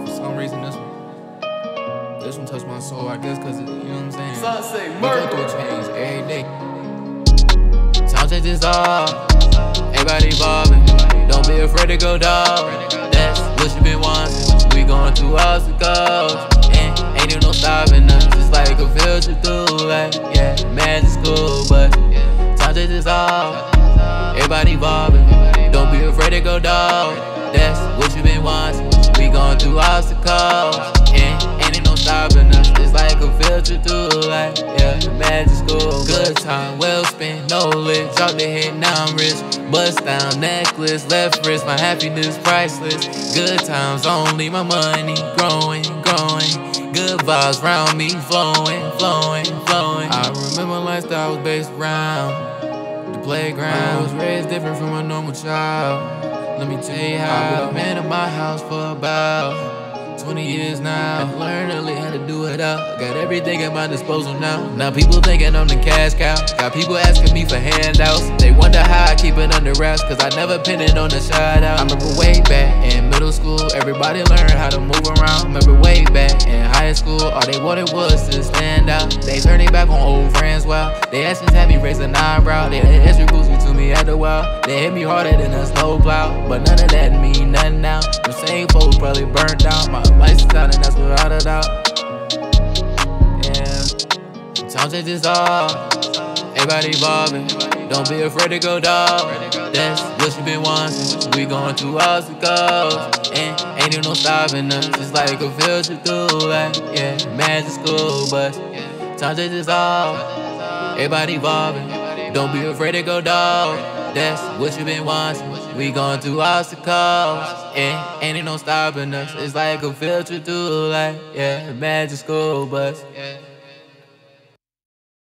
but for some reason this one, this one touched my soul. I guess cause it, you know what I'm saying. Sunset so murder. We go through change every day. Time changes all. Everybody bobbing. Don't be afraid to go dog. That's what you been wanting. We going through obstacles. And ain't even no stopping us. Just like a filter through, like, yeah. Magic School Bus. Time changes all. Everybody bobbing. Don't be afraid to go dog. That's obstacles. And ain't no stopping us. It's like a filter through. Like, yeah, magic school. Good time, well spent, no lit. Drop the head, now I'm rich. Bust down necklace, left wrist, my happiness priceless. Good times only, my money growing, growing. Good vibes round me, flowing, flowing, flowing. I remember lifestyle was based around the playground. I was raised different from a normal child. Let me tell you how I've been in my house for about 20 years now. I learned early how to do it out. Got everything at my disposal now. Now people thinking I'm the cash cow. Got people asking me for handouts. They wonder how I keep it under wraps. Cause I never pinned it on the shout out. I remember way back in middle school, everybody learned how to move around. Remember way back in school, all they wanted was to stand out. They turning back on old friends, wow. They actions had me raise an eyebrow. They had extra boozy to me at the well. They hit me harder than a snowplow. But none of that mean nothing now. The same folks probably burnt down My life's out and that's without a doubt. Yeah. Time changes all. Everybody evolving. Don't be afraid to go dog. That's what you been wanting. We going through obstacles. And ain't even no stopping us. It's like a filter through. Like, yeah, magic school bus. Time changes all. Everybody evolving. Don't be afraid to go dog. That's what you been wanting. We going through obstacles. And ain't there no stopping us. It's like a filter through. Like, yeah, magic school bus. Yeah.